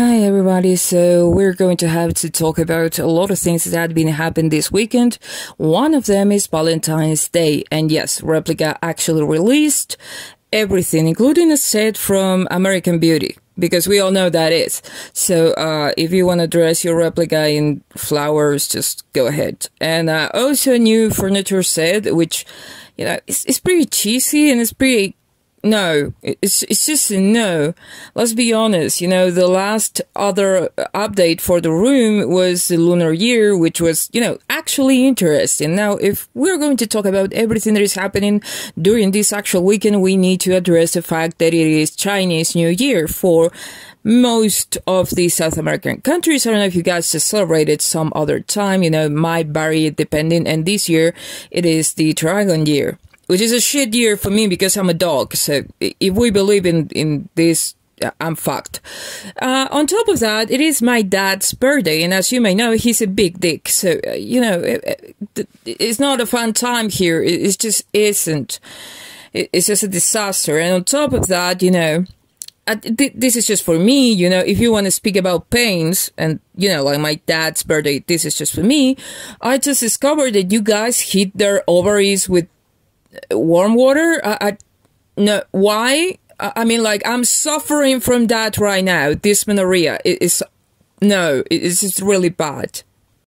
Hi everybody, so we're going to have to talk about a lot of things that had been happening this weekend. One of them is Valentine's Day, and yes, Replika actually released everything, including a set from American Beauty, because we all know that is. So, uh, if you want to dress your Replika in flowers, just go ahead. And, uh, also a new furniture set, which, you know, it's, it's pretty cheesy and it's pretty no, it's it's just no. Let's be honest. You know, the last other update for the room was the lunar year, which was you know actually interesting. Now, if we're going to talk about everything that is happening during this actual weekend, we need to address the fact that it is Chinese New Year for most of the South American countries. I don't know if you guys just celebrated some other time. You know, might vary depending. And this year, it is the Dragon Year which is a shit year for me because I'm a dog. So if we believe in, in this, I'm fucked. Uh, on top of that, it is my dad's birthday, and as you may know, he's a big dick. So, uh, you know, it, it, it's not a fun time here. It, it just isn't. it's just a disaster. And on top of that, you know, this is just for me, you know, if you want to speak about pains and, you know, like my dad's birthday, this is just for me. I just discovered that you guys hit their ovaries with warm water. I, I no, why? I, I mean, like I'm suffering from that right now. Dysmenorrhea it is no, it's just really bad.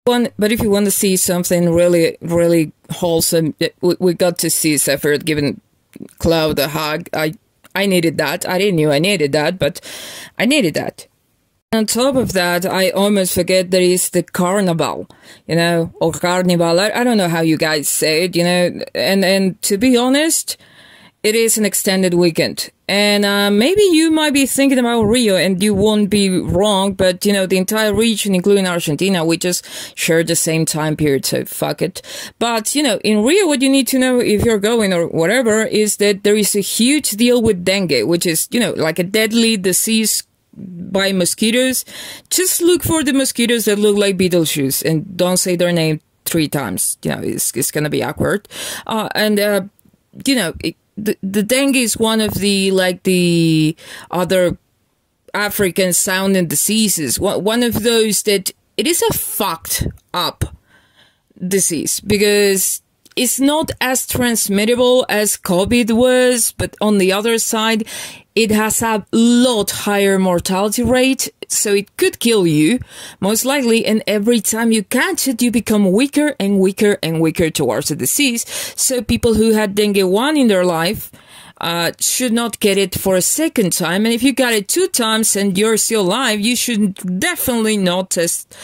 But if you want to see something really, really wholesome, eh, we, we got to see Sephiroth giving Cloud a hug. I, I needed that. I didn't know I needed that, but I needed that. On top of that, I almost forget there is the carnival, you know, or carnival. I, don't know how you guys say it, you know, and, and to be honest, it is an extended weekend. And uh, maybe you might be thinking about Rio and you won't be wrong, but you know, the entire region, including Argentina, we just share the same time period, so fuck it. But you know, in Rio, what you need to know if you're going or whatever is that there is a huge deal with dengue, which is, you know, like a deadly disease by mosquitoes, just look for the mosquitoes that look like Beetlejuice and don't say their name three times. You know, it's, it's going to be awkward. Uh, and, uh, you know, it, the, the dengue is one of the, like, the other African sounding diseases. One of those that it is a fucked up disease because it's not as transmittable as COVID was, but on the other side, it has a lot higher mortality rate, so it could kill you, most likely, and every time you catch it, you become weaker and weaker and weaker towards the disease. So people who had dengue 1 in their life, uh, should not get it for a second time. And if you got it two times and you're still alive, you should definitely not test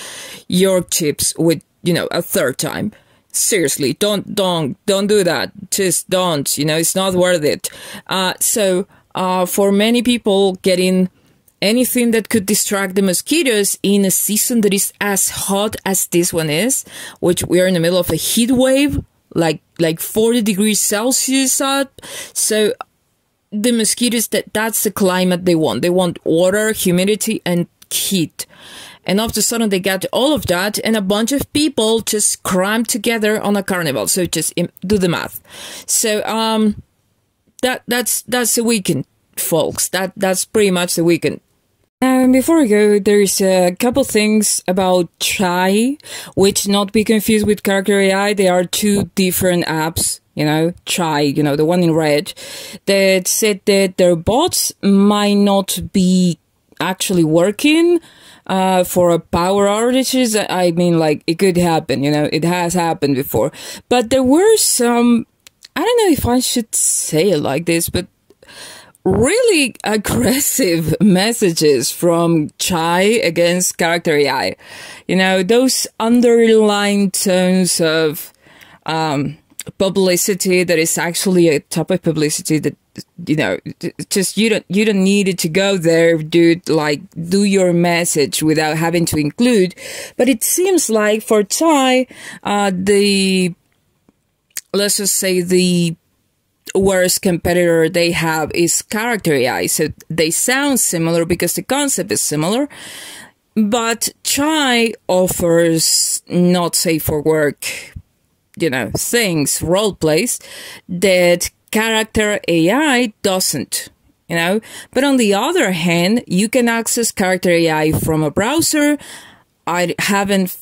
your chips with, you know, a third time. Seriously, don't, don't, don't do that. Just don't, you know, it's not worth it. Uh, so, uh, for many people getting anything that could distract the mosquitoes in a season that is as hot as this one is, which we are in the middle of a heat wave, like like 40 degrees Celsius out. So the mosquitoes that that's the climate they want. They want water, humidity, and heat. And all of a sudden they get all of that and a bunch of people just crammed together on a carnival. So just do the math. So, um, that that's that's the weekend, folks. That that's pretty much the weekend. Now, before we go, there's a couple things about Chai, which not be confused with Character AI. They are two different apps. You know, Chai, you know, the one in red, that said that their bots might not be actually working uh, for a power outages. I mean, like, it could happen, you know, it has happened before. But there were some I don't know if I should say it like this, but really aggressive messages from Chai against character AI. You know, those underlying tones of um, publicity that is actually a type of publicity that you know just you don't you don't need it to go there dude like do your message without having to include but it seems like for Chai uh the let's just say the worst competitor they have is character AI. So they sound similar because the concept is similar. But Chai offers not safe for work, you know, things, role plays that character AI doesn't. you know. But on the other hand, you can access character AI from a browser. I haven't,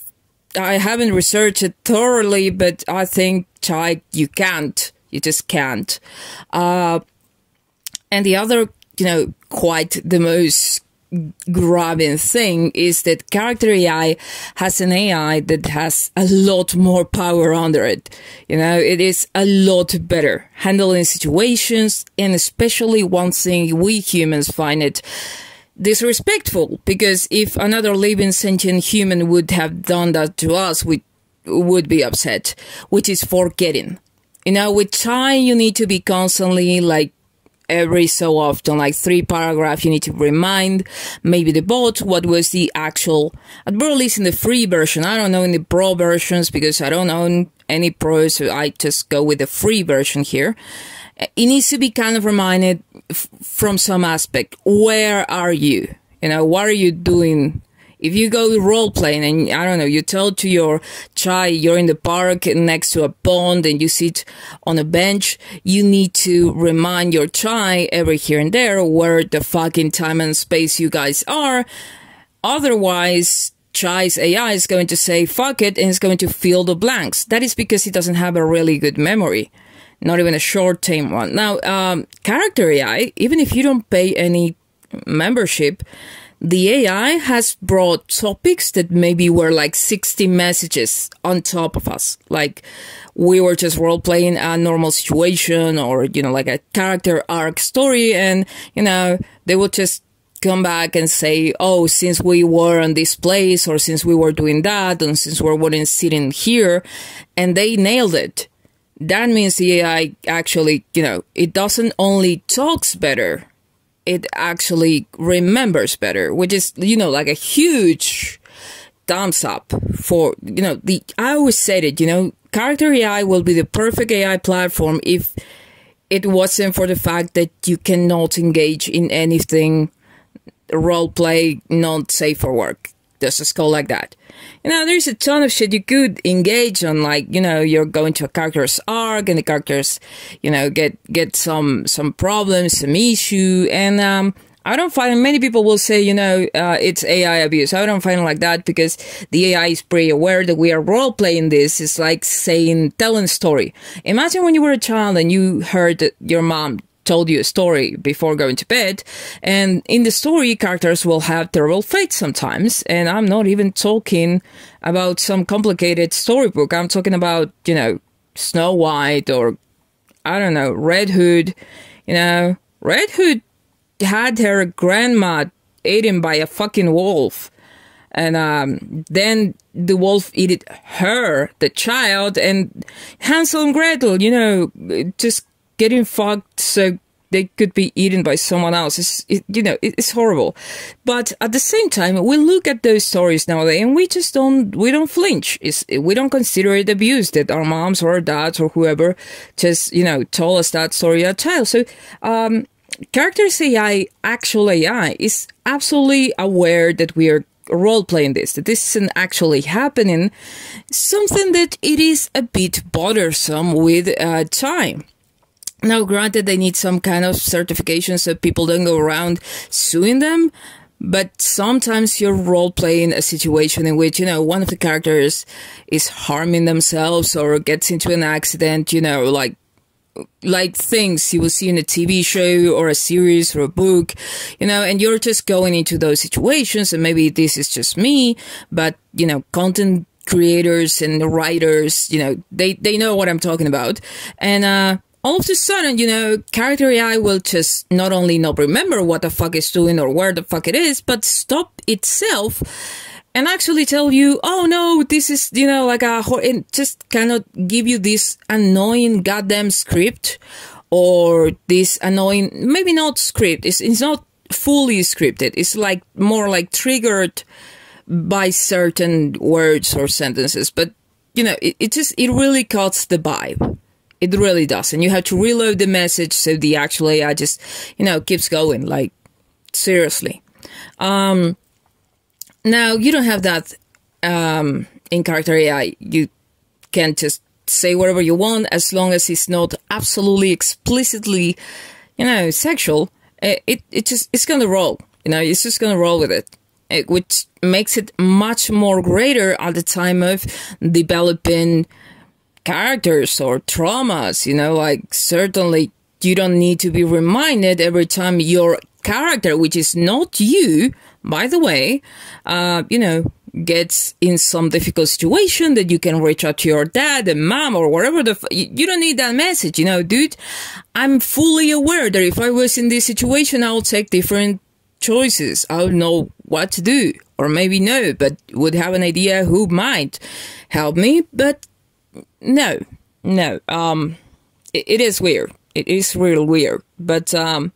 I haven't researched it thoroughly, but I think Chai, you can't. You just can't. Uh, and the other, you know, quite the most grabbing thing is that character AI has an AI that has a lot more power under it. You know, it is a lot better handling situations, and especially one thing we humans find it disrespectful because if another living sentient human would have done that to us, we would be upset, which is forgetting. You know, with time, you need to be constantly like every so often, like three paragraphs, you need to remind maybe the bot what was the actual, at least in the free version. I don't know in the pro versions because I don't own any pros, so I just go with the free version here. It needs to be kind of reminded from some aspect. Where are you? You know, what are you doing if you go role playing and I don't know, you tell to your child you're in the park next to a pond and you sit on a bench, you need to remind your child every here and there where the fucking time and space you guys are. Otherwise, Chai's AI is going to say fuck it and it's going to fill the blanks. That is because he doesn't have a really good memory. Not even a short term one. Now, um, character AI, even if you don't pay any membership, the AI has brought topics that maybe were like 60 messages on top of us. Like we were just role playing a normal situation or, you know, like a character arc story. And, you know, they would just come back and say, oh, since we were in this place or since we were doing that and since we weren't sitting here and they nailed it. That means the AI actually, you know, it doesn't only talks better it actually remembers better, which is, you know, like a huge thumbs up for, you know, the, I always said it, you know, character AI will be the perfect AI platform if it wasn't for the fact that you cannot engage in anything role play not safe for work. There's a skull like that you know, there's a ton of shit you could engage on, like, you know, you're going to a character's arc and the characters, you know, get, get some, some problems, some issue. And, um, I don't find many people will say, you know, uh, it's AI abuse. I don't find it like that because the AI is pretty aware that we are role playing this. It's like saying, telling story. Imagine when you were a child and you heard your mom told you a story before going to bed. And in the story, characters will have terrible fate sometimes. And I'm not even talking about some complicated storybook. I'm talking about, you know, Snow White or, I don't know, Red Hood. You know, Red Hood had her grandma eaten by a fucking wolf. And um, then the wolf ate her, the child, and Hansel and Gretel, you know, just getting fucked so they could be eaten by someone else. It's, it, you know, it's horrible. But at the same time, we look at those stories nowadays and we just don't, we don't flinch. It's, we don't consider it abuse that our moms or our dads or whoever just, you know, told us that story as a child. So, um, Characters AI, actual AI, is absolutely aware that we are role playing this, that this isn't actually happening, something that it is a bit bothersome with uh, time. Now, granted, they need some kind of certification so people don't go around suing them. But sometimes you're role playing a situation in which, you know, one of the characters is harming themselves or gets into an accident, you know, like, like things you will see in a TV show or a series or a book, you know, and you're just going into those situations. And maybe this is just me, but, you know, content creators and writers, you know, they, they know what I'm talking about. And, uh, all of a sudden, you know, character AI will just not only not remember what the fuck it's doing or where the fuck it is, but stop itself and actually tell you, oh no, this is, you know, like a, and just cannot give you this annoying goddamn script or this annoying, maybe not script, it's, it's not fully scripted. It's like more like triggered by certain words or sentences, but you know, it, it just, it really cuts the vibe. It really does. And you have to reload the message so the actual AI just, you know, keeps going. Like, seriously. Um, now, you don't have that um, in character AI. You can just say whatever you want as long as it's not absolutely explicitly, you know, sexual. it, it, it just, it's gonna roll. You know, it's just gonna roll with it. it. Which makes it much more greater at the time of developing characters or traumas, you know, like certainly you don't need to be reminded every time your character, which is not you, by the way, uh, you know, gets in some difficult situation that you can reach out to your dad and mom or whatever the, you don't need that message, you know, dude. I'm fully aware that if I was in this situation, I would take different choices. I would know what to do or maybe no, but would have an idea who might help me. But no, no. Um, it, it is weird. It is real weird. But um,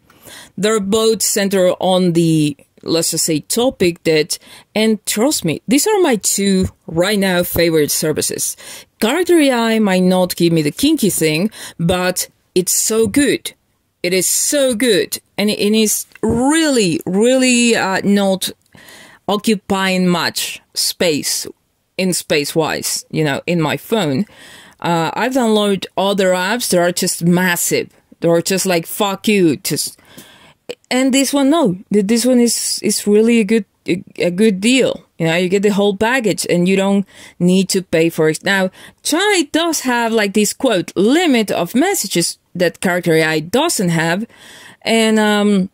they're both centered on the let's just say topic that and trust me these are my two right now favorite services character ai might not give me the kinky thing but it's so good it is so good and it is really really uh, not occupying much space in space wise you know in my phone uh, I've downloaded other apps that are just massive. They're just like fuck you, just. And this one, no, this one is is really a good a good deal. You know, you get the whole package and you don't need to pay for it. Now, Chai does have like this quote limit of messages that Character AI doesn't have, and um,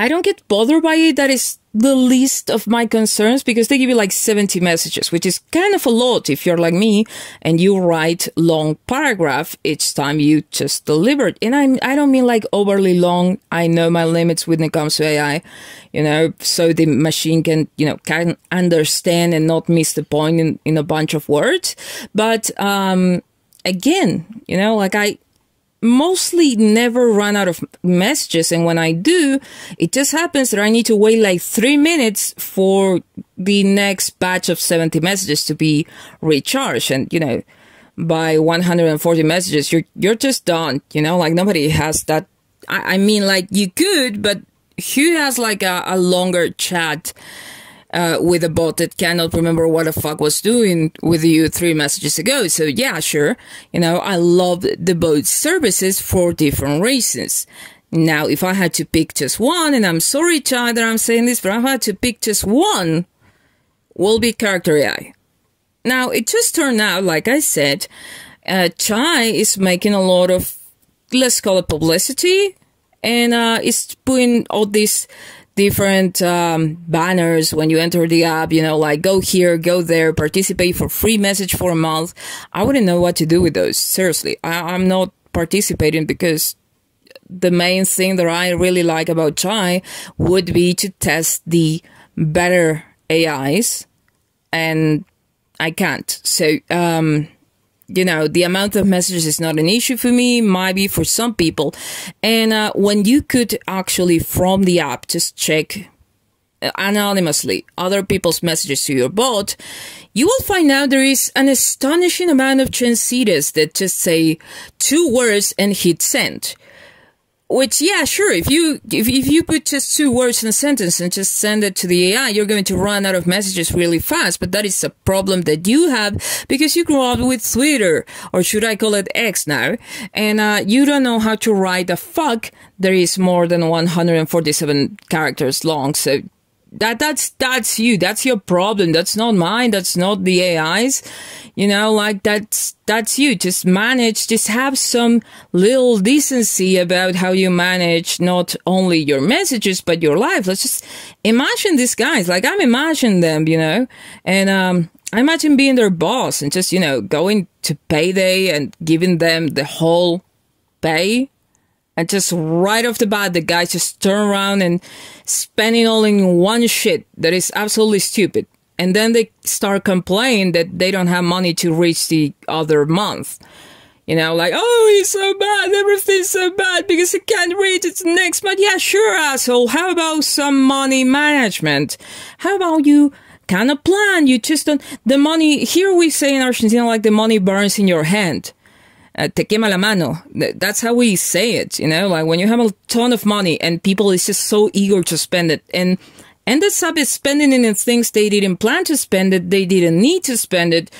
I don't get bothered by it. That is the least of my concerns because they give you like 70 messages, which is kind of a lot if you're like me and you write long paragraph each time you just deliver it. And I, I don't mean like overly long. I know my limits when it comes to AI, you know, so the machine can, you know, can understand and not miss the point in, in a bunch of words. But, um, again, you know, like I, mostly never run out of messages. And when I do, it just happens that I need to wait like three minutes for the next batch of 70 messages to be recharged. And, you know, by 140 messages, you're, you're just done. You know, like nobody has that. I, I mean, like you could, but who has like a, a longer chat uh, with a bot that cannot remember what the fuck was doing with you three messages ago. So yeah, sure. You know, I love the both services for different reasons. Now, if I had to pick just one, and I'm sorry, child, that I'm saying this, but if I had to pick just one, will be Character AI. Now, it just turned out, like I said, uh, Chai is making a lot of, let's call it publicity, and uh, it's putting all these different um, banners when you enter the app, you know, like go here, go there, participate for free message for a month. I wouldn't know what to do with those. Seriously, I- I'm not participating because the main thing that I really like about Chai would be to test the better AIs, and I can't. So, um, you know, the amount of messages is not an issue for me, might be for some people. And uh, when you could actually, from the app, just check uh, anonymously other people's messages to your bot, you will find out there is an astonishing amount of transitas that just say two words and hit send. Which, yeah, sure. If you if, if you put just two words in a sentence and just send it to the AI, you're going to run out of messages really fast. But that is a problem that you have because you grew up with Twitter, or should I call it X now? And uh, you don't know how to write a fuck that is more than 147 characters long. So that that's that's you. That's your problem. That's not mine. That's not the ais you know like that's that's you. Just manage just have some little decency about how you manage not only your messages but your life. Let's just imagine these guys. Like i'm imagining them you know? And um i imagine being their boss and just you know going to payday and giving them the whole pay and just right off the bat, the guys just turn around and spending all in one shit that is absolutely stupid. And then they start complaining that they don't have money to reach the other month. You know, like, oh, it's so bad, everything's so bad because it can't reach its next month. Yeah, sure, asshole. How about some money management? How about you kind of plan? You just don't, the money, here we say in Argentina, like the money burns in your hand uh, te quema la mano. That's how we say it, you know, like when you have a ton of money and people is just so eager to spend it and end up spending it in things they didn't plan to spend it, they didn't need to spend it,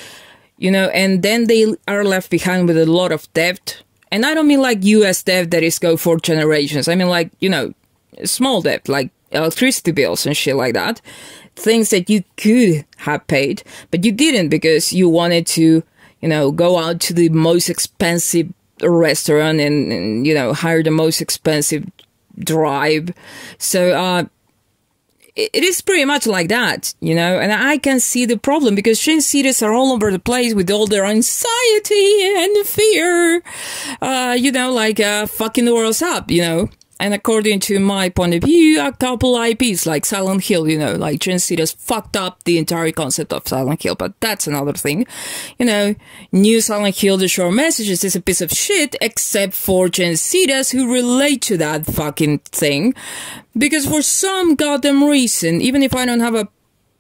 you know, and then they are left behind with a lot of debt. And I don't mean like US debt that is go for generations. I mean like, you know, small debt, like electricity bills and shit like that. Things that you could have paid, but you didn't because you wanted to, you know, go out to the most expensive restaurant and, and you know, hire the most expensive drive. So, uh, it is pretty much like that, you know, and I can see the problem because Shensitas are all over the place with all their anxiety and fear, uh, you know, like uh, fucking the world's up, you know. And according to my point of view, a couple IPs like Silent Hill, you know, like Gen Gensitas fucked up the entire concept of Silent Hill, but that's another thing. You know, new Silent Hill, the short messages is a piece of shit, except for Gen Gensitas who relate to that fucking thing. Because for some goddamn reason, even if I don't have a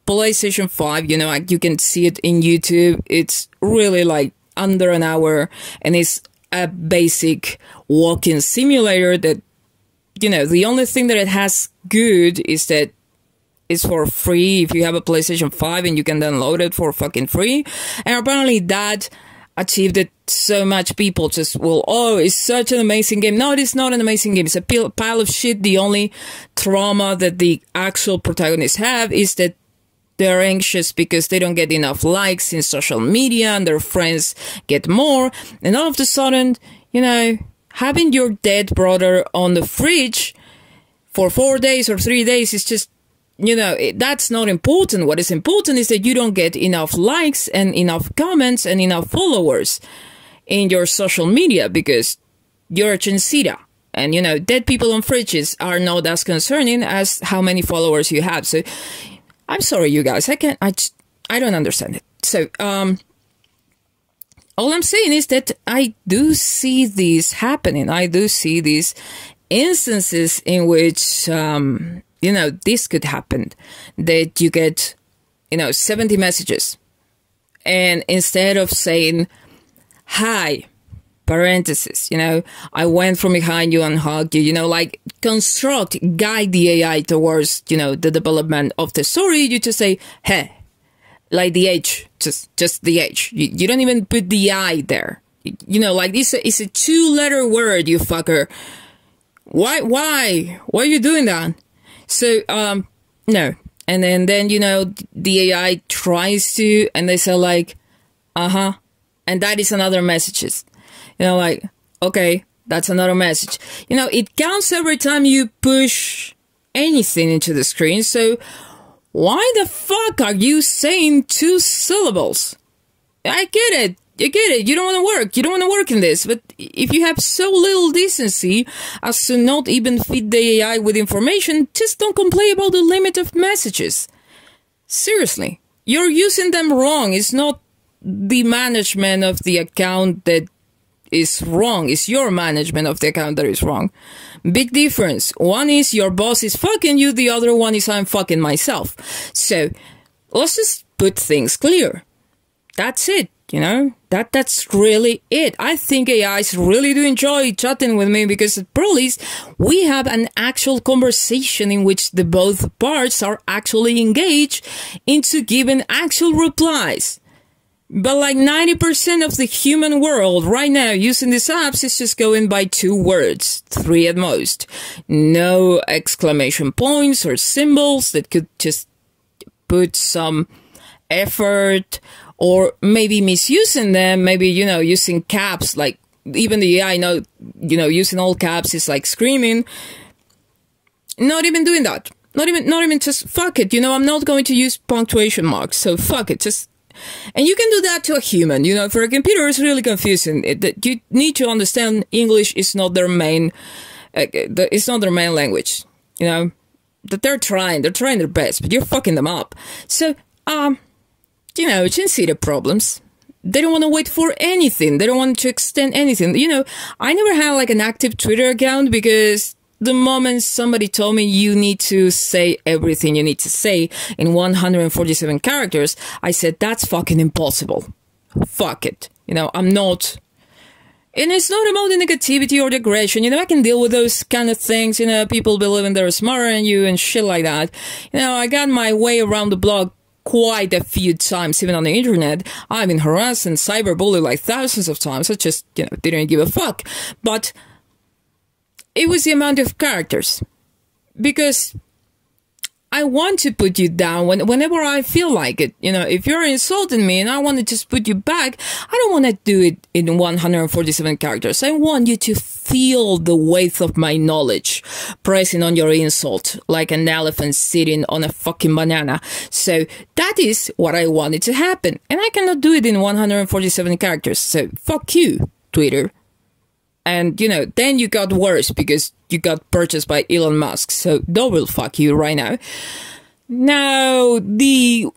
PlayStation 5, you know, like you can see it in YouTube, it's really like under an hour and it's a basic walking simulator that you know, the only thing that it has good is that it's for free. If you have a PlayStation 5 and you can download it for fucking free. And apparently that achieved it so much people just well oh it's such an amazing game. No it is not an amazing game. It's a pile of shit. The only trauma that the actual protagonists have is that they're anxious because they don't get enough likes in social media and their friends get more. And all of a sudden you know having your dead brother on the fridge for four days or three days is just you know that's not important what is important is that you don't get enough likes and enough comments and enough followers in your social media because you're a Chinsita. And you know, dead people on fridges are not as concerning as how many followers you have. So I'm sorry, you guys. I can't. I just, I don't understand it. So um, all I'm saying is that I do see these happening. I do see these instances in which, um, you know, this could happen. That you get, you know, 70 messages. And instead of saying, hi, parenthesis, you know, I went from behind you and hugged you, you know, like construct, guide the AI towards, you know, the development of the story. You just say, hey, like the H, just just the H. You, you don't even put the I there. You know, like this is a two letter word, you fucker. Why why why are you doing that? So um no. And then then you know the AI tries to and they say like uh-huh and that is another messages. You know like okay, that's another message. You know, it counts every time you push anything into the screen. So why the fuck are you saying two syllables? I get it. You get it. You don't want to work. You don't want to work in this. But if you have so little decency as to not even feed the AI with information, just don't complain about the limit of messages. Seriously. You're using them wrong. It's not the management of the account that is wrong. It's your management of the account that is wrong. Big difference. One is your boss is fucking you, the other one is I'm fucking myself. So let's just put things clear. That's it, you know? That that's really it. I think AIs really do enjoy chatting with me because at least we have an actual conversation in which the both parts are actually engaged into giving actual replies. But like 90% of the human world right now using these apps is just going by two words, three at most. No exclamation points or symbols that could just put some effort or maybe misusing them, maybe, you know, using caps, like even the AI know, you know, using all caps is like screaming. Not even doing that. Not even, not even just fuck it. You know, I'm not going to use punctuation marks. So fuck it. Just and you can do that to a human. You know, for a computer, it's really confusing. It, you need to understand English is not their main, uh, it's not their main language. You know, that they're trying, they're trying their best, but you're fucking them up. So, um, you know, you can see the problems. They don't want to wait for anything. They don't want to extend anything. You know, I never had like an active Twitter account because the moment somebody told me you need to say everything you need to say in 147 characters, I said, that's fucking impossible. Fuck it. You know, I'm not. And it's not about the negativity or aggression. You know, I can deal with those kind of things. You know, people believing they're smarter than you and shit like that. You know, I got my way around the block quite a few times, even on the internet. I've been harassed and cyberbullied like thousands of times. I just, you know, didn't give a fuck. But it was the amount of characters. because I want to put you down when, whenever I feel like it. You know, if you're insulting me and I want to just put you back, I don't want to do it in 147 characters. I want you to feel the weight of my knowledge pressing on your insult like an elephant sitting on a fucking banana. So that is what I wanted to happen. And I cannot do it in 147 characters. So fuck you, Twitter. And, you know, then you got worse because you got purchased by Elon Musk. So double fuck you right now. Now, the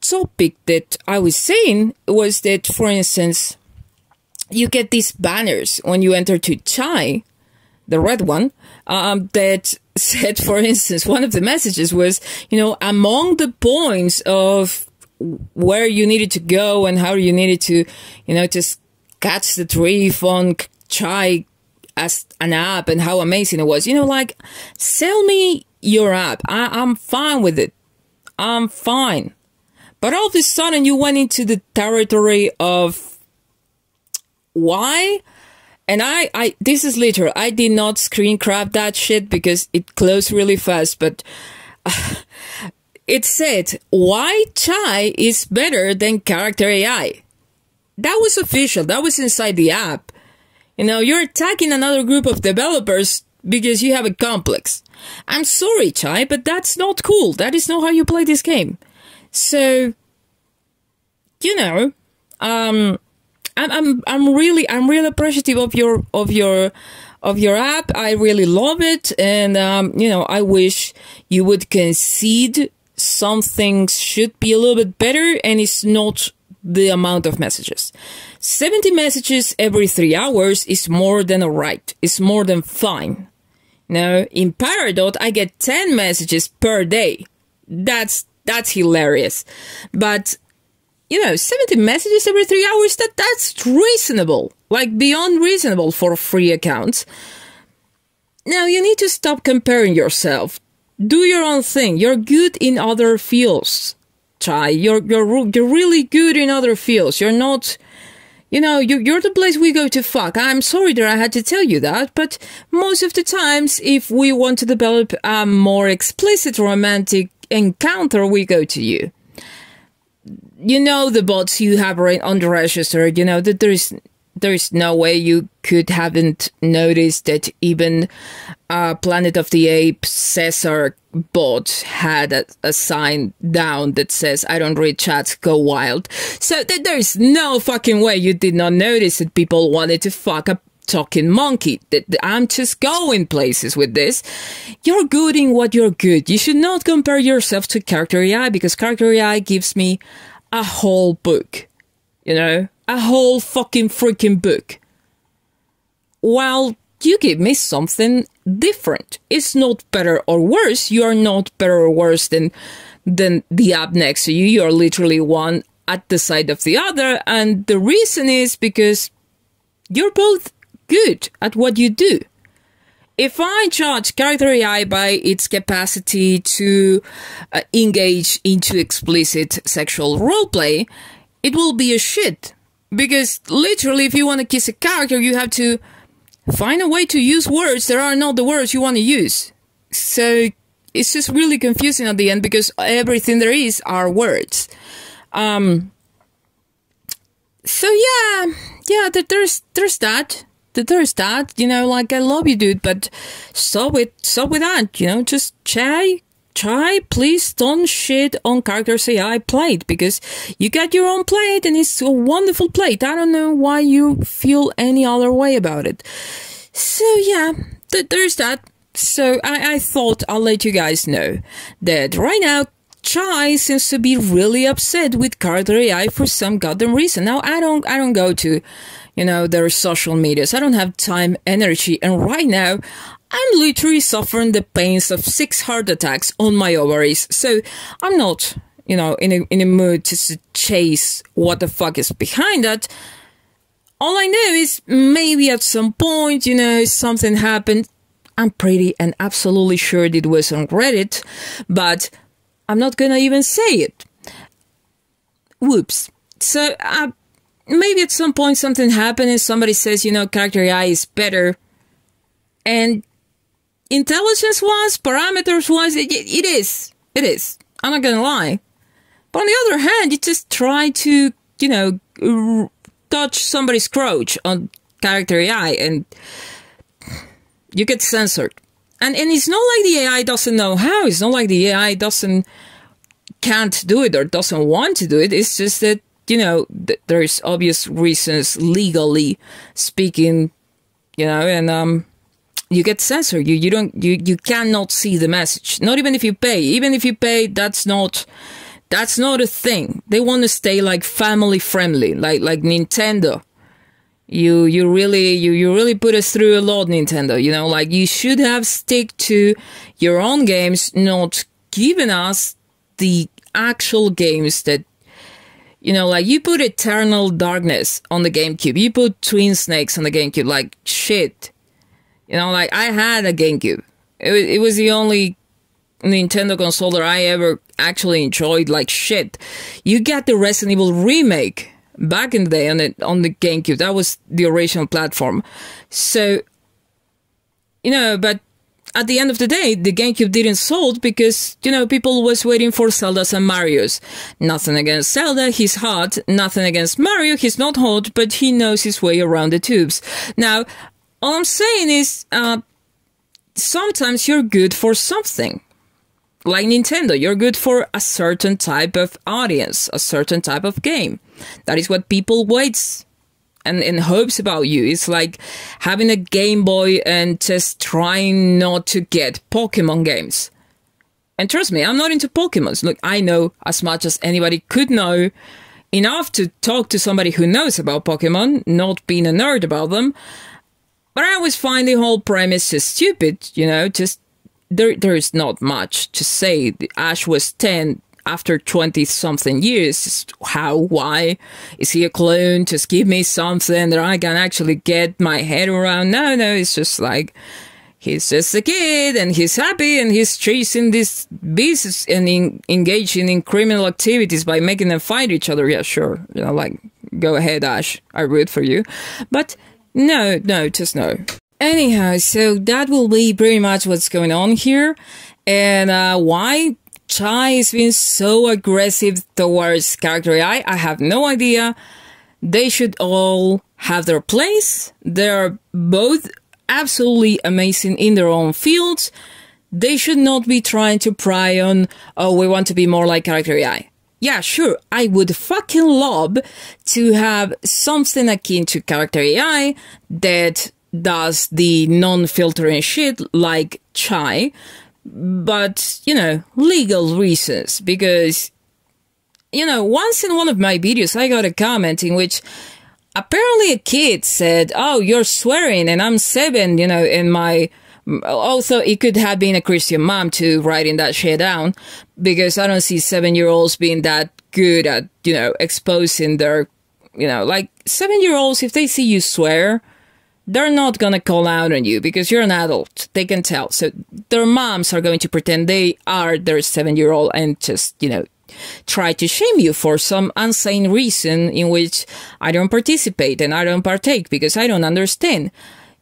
topic that I was saying was that, for instance, you get these banners when you enter to Chai, the red one, um, that said, for instance, one of the messages was, you know, among the points of where you needed to go and how you needed to, you know, just catch the drift on Chai as an app and how amazing it was. You know, like, sell me your app. I, I'm fine with it. I'm fine. But all of a sudden you went into the territory of why? And I, I, this is literal. I did not screen grab that shit because it closed really fast, but it said why Chai is better than character AI. That was official. That was inside the app. You know, you're attacking another group of developers because you have a complex. I'm sorry, Chai, but that's not cool. That is not how you play this game. So, you know, um, I'm, I'm, I'm really, I'm really appreciative of your, of your, of your app. I really love it. And, um, you know, I wish you would concede some things should be a little bit better and it's not the amount of messages. 70 messages every three hours is more than alright. It's more than fine. Now, in Paradot, I get 10 messages per day. That's, that's hilarious. But, you know, 70 messages every three hours, that, that's reasonable. Like, beyond reasonable for free accounts. Now, you need to stop comparing yourself. Do your own thing. You're good in other fields. Try. You're you're you're really good in other fields. You're not. You know, you, you're the place we go to fuck. I'm sorry that I had to tell you that, but most of the times, if we want to develop a more explicit romantic encounter, we go to you. You know the bots you have on the register, you know that there's there's no way you could haven't noticed that even uh, Planet of the Apes Caesar bot had a, a, sign down that says, I don't read chats, go wild. So th- there's no fucking way you did not notice that people wanted to fuck a talking monkey. That I'm just going places with this. You're good in what you're good. You should not compare yourself to Character AI because Character AI gives me a whole book. You know? A whole fucking freaking book. While you give me something different. It's not better or worse. You are not better or worse than than the app next to you. You're literally one at the side of the other. And the reason is because you're both good at what you do. If I judge character AI by its capacity to uh, engage into explicit sexual roleplay, it will be a shit because literally, if you want to kiss a character, you have to find a way to use words that are not the words you want to use. So it's just really confusing at the end because everything there is are words. Um, so yeah, yeah, there's there's that. There's that, you know, like I love you, dude, but stop with stop with that, you know, just try try please don't shit on characters AI played because you got your own plate and it's a wonderful plate. I don't know why you feel any other way about it. So yeah, th- there's that. So I-, I thought I'll let you guys know that right now Chai seems to be really upset with character AI for some goddamn reason. Now I don't I don't go to you know their social medias. I don't have time, energy, and right now I'm literally suffering the pains of six heart attacks on my ovaries. So I'm not, you know, in a, in a mood to chase what the fuck is behind that. All I know is maybe at some point, you know, something happened. I'm pretty and absolutely sure it was on Reddit, but I'm not gonna even say it. Whoops. So, uh, maybe at some point something happened and somebody says, you know, character AI is better. And intelligence wise, parameters wise, it, it is. It is. I'm not gonna lie. But on the other hand, you just try to, you know, touch somebody's crotch on character AI and you get censored. And and it's not like the AI doesn't know how. It's not like the AI doesn't can't do it or doesn't want to do it. It's just that you know th- there's obvious reasons legally speaking, you know, and um, you get censored. You you don't you you cannot see the message. Not even if you pay. Even if you pay, that's not that's not a thing. They want to stay like family friendly, like like Nintendo you you really you you really put us through a lot nintendo you know like you should have stick to your own games not giving us the actual games that you know like you put eternal darkness on the gamecube you put twin snakes on the gamecube like shit you know like i had a gamecube it, it was the only nintendo console that i ever actually enjoyed like shit you got the resident evil remake back in the day on the on the GameCube. That was the original platform. So, you know, but at the end of the day, the GameCube didn't sold because, you know, people was waiting for Zeldas and Marios. Nothing against Zelda, he's hot. Nothing against Mario, he's not hot, but he knows his way around the tubes. Now, all I'm saying is, uh, sometimes you're good for something like Nintendo, you're good for a certain type of audience, a certain type of game. That is what people waits and, and hopes about you. It's like having a Game Boy and just trying not to get Pokemon games. And trust me, I'm not into Pokemons. Look, I know as much as anybody could know enough to talk to somebody who knows about Pokemon, not being a nerd about them. But I always find the whole premise just stupid, you know, just there there is not much to say. Ash was ten after twenty something years. How? Why is he a clone? Just give me something that I can actually get my head around. No, no, it's just like he's just a kid and he's happy and he's chasing this beasts and in, engaging in criminal activities by making them fight each other. Yeah, sure. You know, like go ahead, Ash. I root for you. But no, no, just no. Anyhow, so that will be pretty much what's going on here. And uh, why Chai is being so aggressive towards character AI, I have no idea. They should all have their place. They're both absolutely amazing in their own fields. They should not be trying to pry on, oh, we want to be more like character AI. Yeah, sure, I would fucking love to have something akin to character AI that does the non-filtering shit like Chai, but, you know, legal reasons, because, you know, once in one of my videos, I got a comment in which apparently a kid said, oh, you're swearing, and I'm seven, you know, in my, also it could have been a Christian mom too writing that shit down, because I don't see seven-year-olds being that good at, you know, exposing their, you know, like seven-year-olds, if they see you swear, they're not gonna call out on you because you're an adult. They can tell. So their moms are going to pretend they are their seven year old and just, you know, try to shame you for some insane reason in which I don't participate and I don't partake because I don't understand.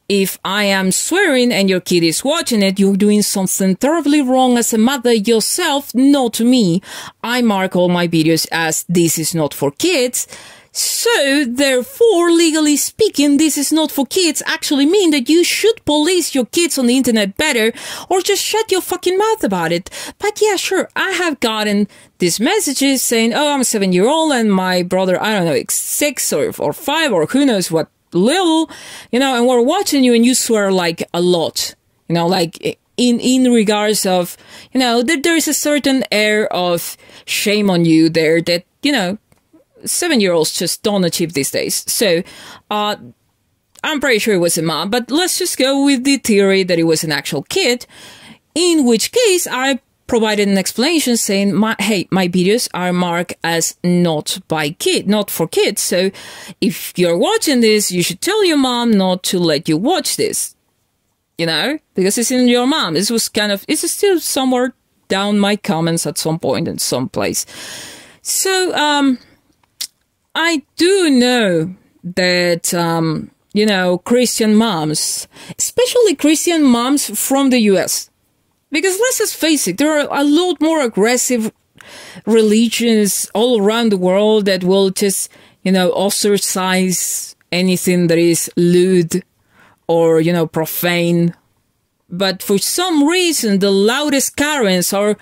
If I am swearing and your kid is watching it, you're doing something terribly wrong as a mother yourself, not to me. I mark all my videos as this is not for kids so, therefore, legally speaking, this is not for kids actually mean that you should police your kids on the internet better or just shut your fucking mouth about it. But yeah, sure, I have gotten these messages saying, oh, I'm a seven year old and my brother, I don't know, six or, or five or who knows what little, you know, and we're watching you and you swear like a lot, you know, like in in regards of you know that there's a certain air of shame on you there that you know seven year olds just don't achieve these days. So, uh, I'm pretty sure it was a mom, but let's just go with the theory that it was an actual kid, in which case I provided an explanation saying, my, hey, my videos are marked as not by kid, not for kids. So if you're watching this, you should tell your mom not to let you watch this. You know, because it's in your mom. This was kind of, it's still somewhere down my comments at some point in some place. So, um, I do know that um, you know, Christian moms, especially Christian moms from the US. Because let's just face it, there are a lot more aggressive religions all around the world that will just, you know, ostracize anything that is lewd or, you know, profane. But for some reason, the loudest Karens are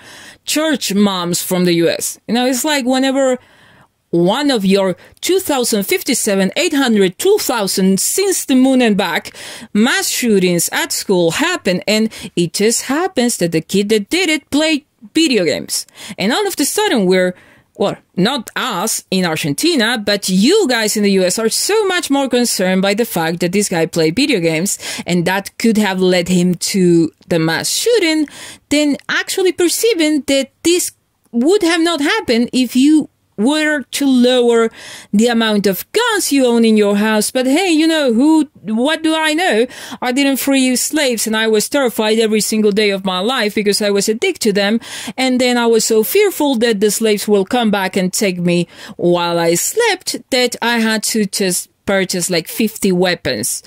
church moms from the US. You know, it's like whenever one of your 2057, 800, 2000 since the moon and back mass shootings at school happen and it just happens that the kid that did it played video games. And all of a sudden we're well, not us in Argentina, but you guys in the US are so much more concerned by the fact that this guy played video games and that could have led him to the mass shooting than actually perceiving that this would have not happened if you were to lower the amount of guns you own in your house. But hey, you know, who, what do I know? I didn't free you slaves and I was terrified every single day of my life because I was addicted to them. And then I was so fearful that the slaves will come back and take me while I slept that I had to just purchase like 50 weapons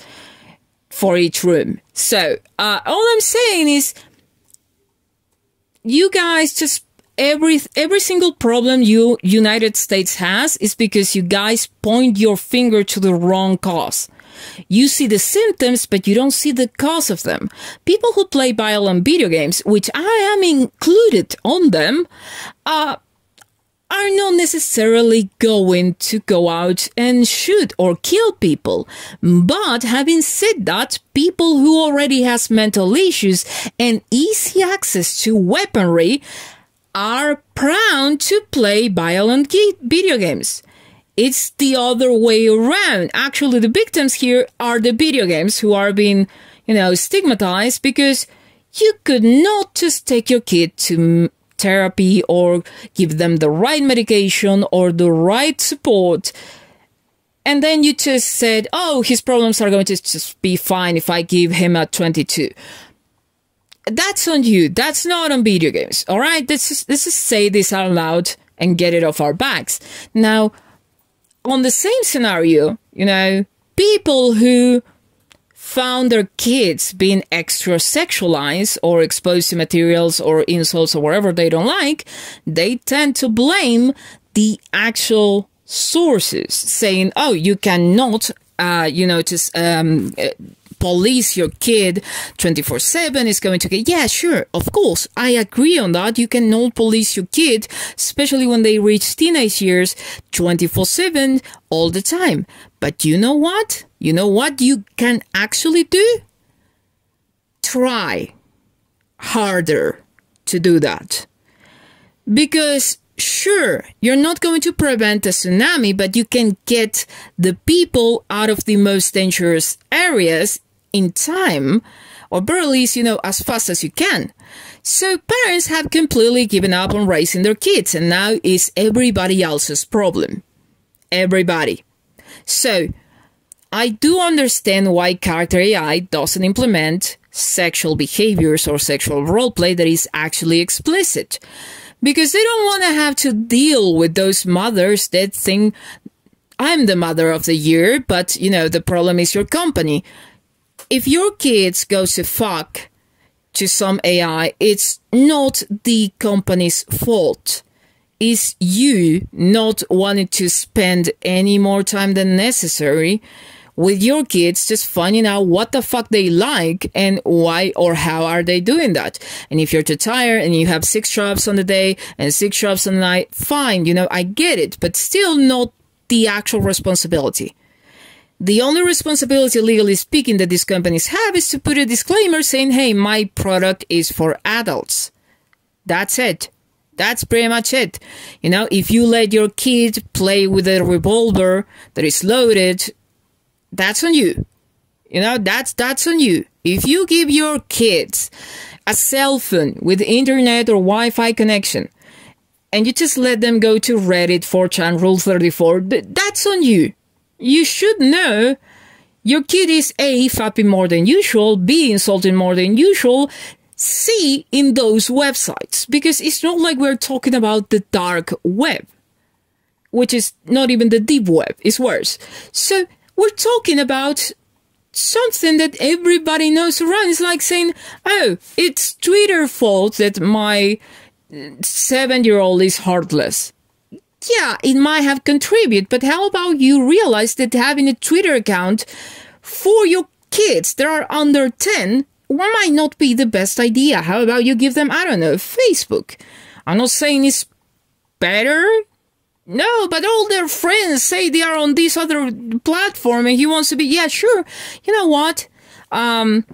for each room. So, uh, all I'm saying is, you guys just every every single problem you United States has is because you guys point your finger to the wrong cause. You see the symptoms, but you don't see the cause of them. People who play violent video games, which I am included on them, uh, are not necessarily going to go out and shoot or kill people. But having said that, people who already has mental issues and easy access to weaponry are prone to play violent video games. It's the other way around. Actually, the victims here are the video games who are being, you know, stigmatized because you could not just take your kid to therapy or give them the right medication or the right support. And then you just said, oh, his problems are going to just be fine if I give him a 22 that's on you. That's not on video games. All right. Let's just, let's just say this out loud and get it off our backs. Now, on the same scenario, you know, people who found their kids being extra sexualized or exposed to materials or insults or whatever they don't like, they tend to blame the actual sources, saying, oh, you cannot, uh, you know, just um, police your kid 24 7 is going to get, yeah, sure, of course, I agree on that. You cannot police your kid, especially when they reach teenage years 24 7 all the time. But you know what? You know what you can actually do? Try harder to do that. Because sure, you're not going to prevent a tsunami, but you can get the people out of the most dangerous areas in time, or barely, you know, as fast as you can. So parents have completely given up on raising their kids, and now it's everybody else's problem. Everybody. So, I do understand why character AI doesn't implement sexual behaviors or sexual roleplay that is actually explicit. Because they don't want to have to deal with those mothers that think I'm the mother of the year, but you know, the problem is your company if your kids go to fuck to some AI, it's not the company's fault. It's you not wanting to spend any more time than necessary with your kids just finding out what the fuck they like and why or how are they doing that. And if you're too tired and you have six jobs on the day and six jobs on the night, fine, you know, I get it, but still not the actual responsibility. The only responsibility, legally speaking, that these companies have is to put a disclaimer saying, hey, my product is for adults. That's it. That's pretty much it. You know, if you let your kid play with a revolver that is loaded, that's on you. You know, that's that's on you. If you give your kids a cell phone with internet or Wi-Fi connection, and you just let them go to Reddit, 4chan, Rule 34, that's on you you should know your kid is A, fapping more than usual, B, insulting more than usual, C, in those websites. Because it's not like we're talking about the dark web, which is not even the deep web, it's worse. So we're talking about something that everybody knows around. It's like saying, oh, it's Twitter fault that my seven year old is heartless. Yeah, it might have contributed, but how about you realize that having a Twitter account for your kids that are under 10 might not be the best idea. How about you give them, I don't know, Facebook? I'm not saying it's better. No, but all their friends say they are on this other platform and he wants to be, yeah, sure. You know what? Um,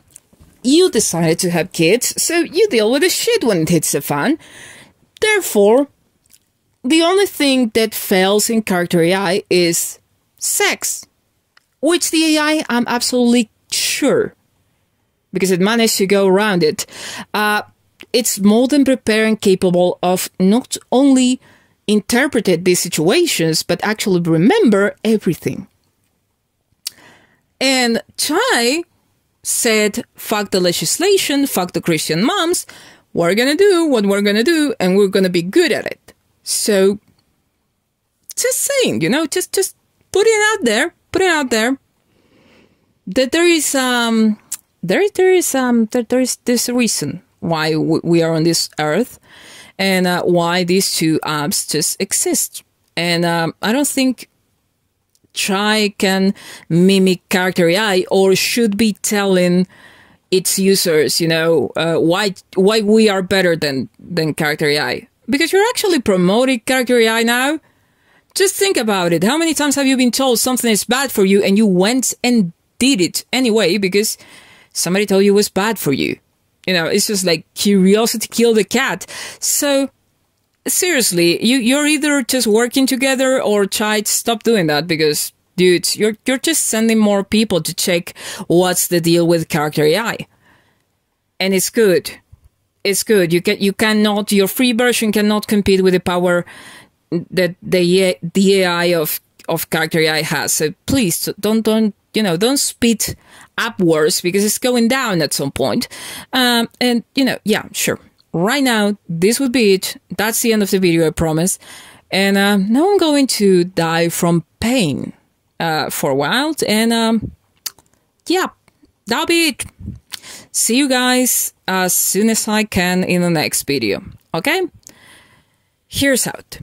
you decided to have kids, so you deal with the shit when it hits the fan. Therefore, the only thing that fails in character AI is sex, which the AI, I'm absolutely sure, because it managed to go around it. Uh, it's more than prepared and capable of not only interpreted these situations, but actually remember everything. And Chai said, fuck the legislation, fuck the Christian moms, we're gonna do what we're gonna do, and we're gonna be good at it. So, just saying, you know, just just put it out there, put it out there that there is um there there is um there, there is this reason why we are on this earth and uh, why these two apps just exist. And um, I don't think Chai can mimic character AI or should be telling its users, you know, uh, why why we are better than than character AI because you're actually promoting character AI now. Just think about it. How many times have you been told something is bad for you and you went and did it anyway because somebody told you it was bad for you? You know, it's just like curiosity killed the cat. So seriously, you you're either just working together or try to stop doing that because dude, you're you're just sending more people to check what's the deal with character AI. And it's good. It's good. You can you cannot your free version cannot compete with the power that the the AI of of character AI has. So please don't don't you know don't speed upwards because it's going down at some point. Um, and, you know, yeah, sure. Right now, this would be it. That's the end of the video, I promise. And uh, now I'm going to die from pain uh, for a while. And um, yeah, that'll be it. See you guys as soon as I can in the next video. Okay? Here's out.